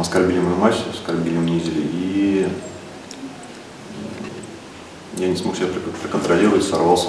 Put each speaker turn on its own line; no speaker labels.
Оскорбили мою мать, оскорбили, унизили, и я не смог себя проконтролировать, сорвался.